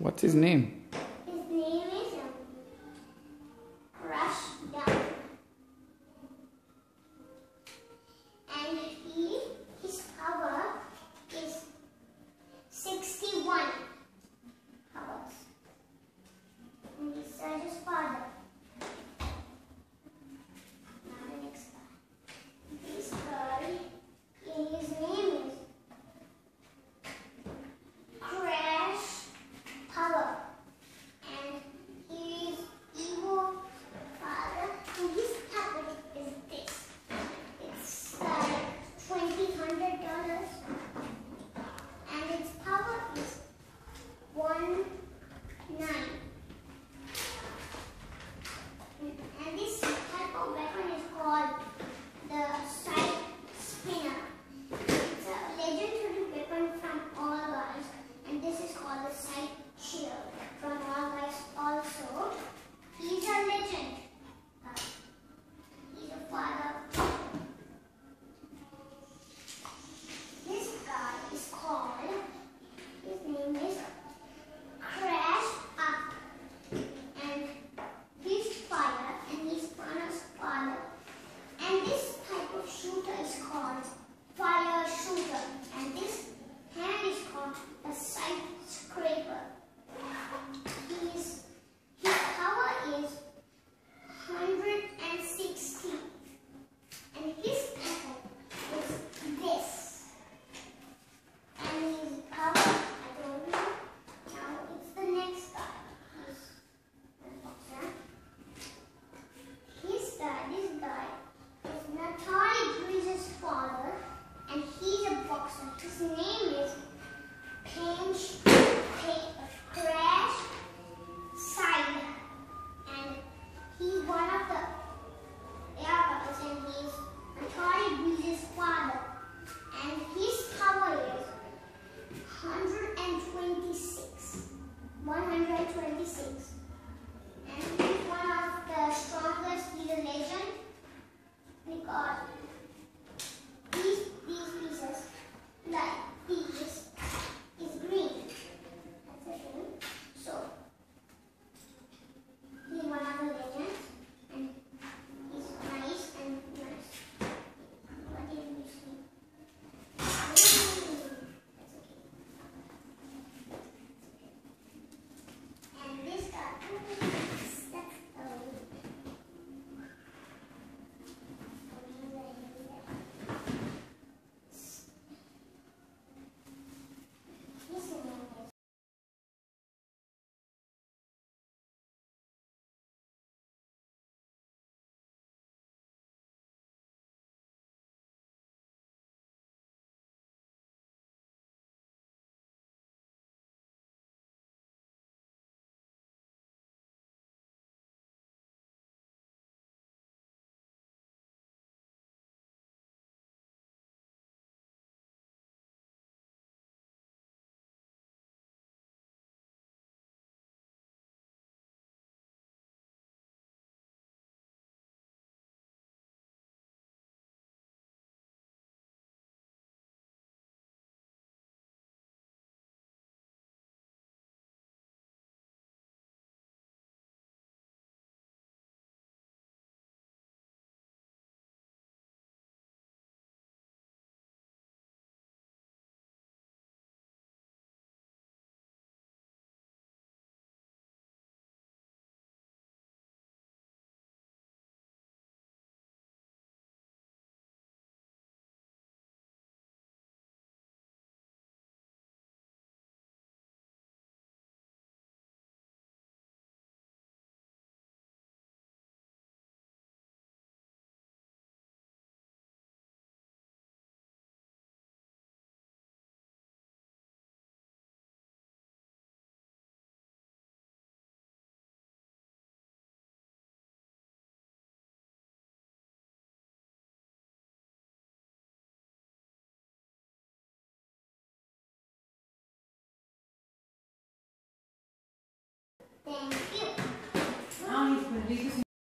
What's his name? Thank you.